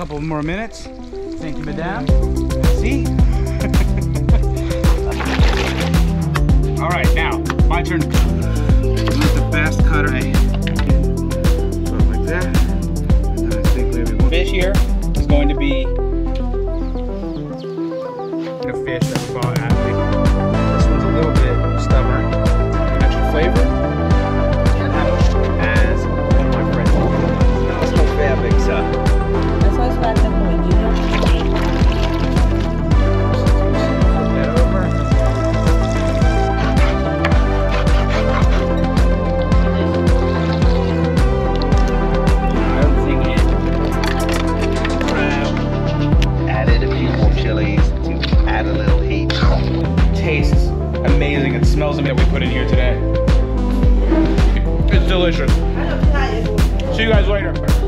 couple more minutes. Thank you, madame. See? All right, now my turn. Use the best cutter. Something like that. And I think maybe one fish here is going to be the fish that we bought at chilies to add a little heat. Tastes amazing. It smells amazing that we put in here today. It's delicious. See you guys later.